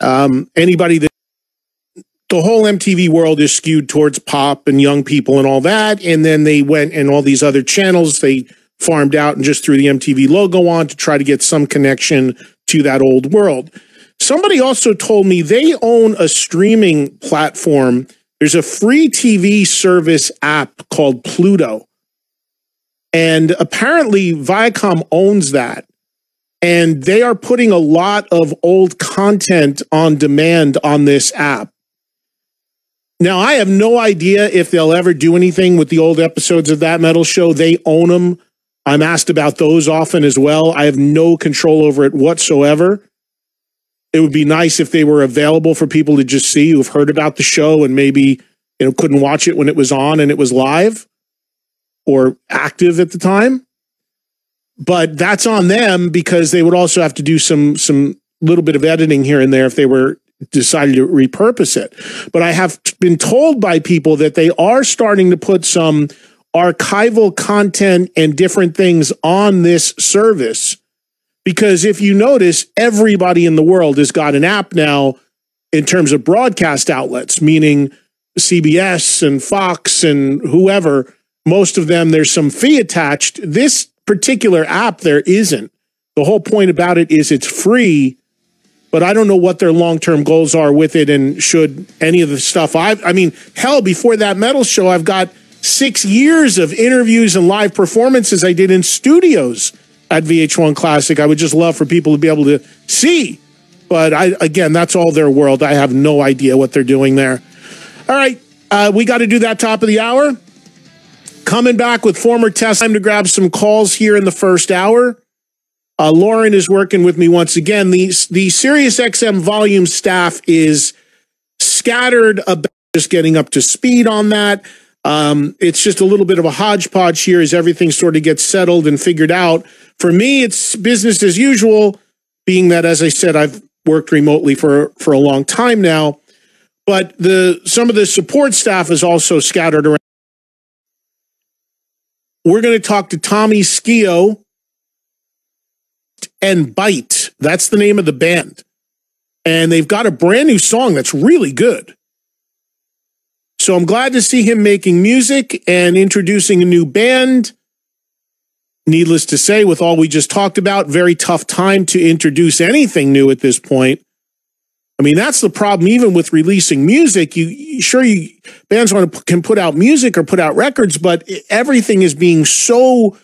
Um, anybody that the whole MTV world is skewed towards pop and young people and all that. And then they went and all these other channels they farmed out and just threw the MTV logo on to try to get some connection to that old world. Somebody also told me they own a streaming platform. There's a free TV service app called Pluto. And apparently Viacom owns that. And they are putting a lot of old content on demand on this app. Now, I have no idea if they'll ever do anything with the old episodes of that metal show. They own them. I'm asked about those often as well. I have no control over it whatsoever. It would be nice if they were available for people to just see who've heard about the show and maybe you know couldn't watch it when it was on and it was live or active at the time. But that's on them because they would also have to do some some little bit of editing here and there if they were decided to repurpose it. But I have been told by people that they are starting to put some archival content and different things on this service. Because if you notice, everybody in the world has got an app now in terms of broadcast outlets, meaning CBS and Fox and whoever. Most of them, there's some fee attached. This particular app, there isn't. The whole point about it is it's free but I don't know what their long term goals are with it. And should any of the stuff I, I mean, hell, before that metal show, I've got six years of interviews and live performances I did in studios at VH1 Classic. I would just love for people to be able to see. But I, again, that's all their world. I have no idea what they're doing there. All right. Uh, we got to do that top of the hour. Coming back with former test time to grab some calls here in the first hour. Uh, Lauren is working with me once again. The, the Sirius XM volume staff is scattered about just getting up to speed on that. Um, it's just a little bit of a hodgepodge here as everything sort of gets settled and figured out. For me, it's business as usual, being that, as I said, I've worked remotely for, for a long time now. But the some of the support staff is also scattered around. We're going to talk to Tommy Skeoch and Bite. That's the name of the band. And they've got a brand new song that's really good. So I'm glad to see him making music and introducing a new band. Needless to say, with all we just talked about, very tough time to introduce anything new at this point. I mean, that's the problem. Even with releasing music, you sure you bands want to can put out music or put out records, but everything is being so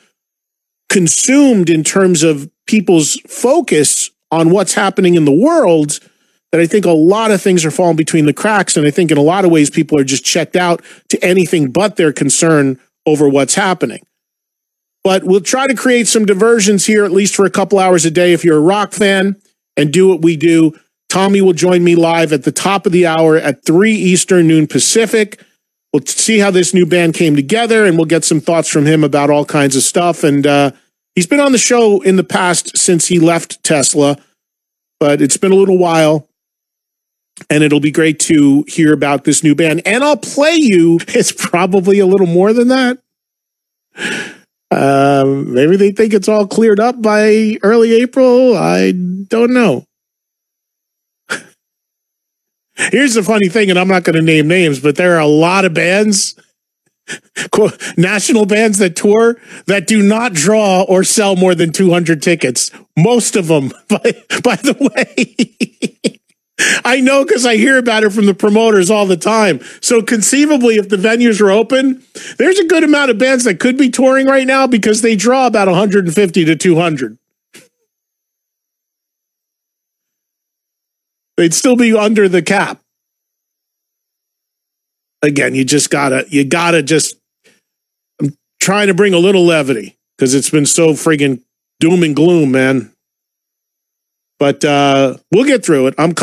consumed in terms of people's focus on what's happening in the world that I think a lot of things are falling between the cracks. And I think in a lot of ways, people are just checked out to anything but their concern over what's happening. But we'll try to create some diversions here, at least for a couple hours a day, if you're a rock fan and do what we do. Tommy will join me live at the top of the hour at 3 Eastern, noon Pacific. We'll see how this new band came together and we'll get some thoughts from him about all kinds of stuff. And uh, He's been on the show in the past since he left Tesla, but it's been a little while. And it'll be great to hear about this new band. And I'll play you, it's probably a little more than that. Um, maybe they think it's all cleared up by early April. I don't know. Here's the funny thing, and I'm not going to name names, but there are a lot of bands quote, national bands that tour that do not draw or sell more than 200 tickets. Most of them, by, by the way. I know because I hear about it from the promoters all the time. So conceivably, if the venues are open, there's a good amount of bands that could be touring right now because they draw about 150 to 200. They'd still be under the cap again, you just gotta, you gotta just, I'm trying to bring a little levity because it's been so friggin' doom and gloom, man. But uh, we'll get through it. I'm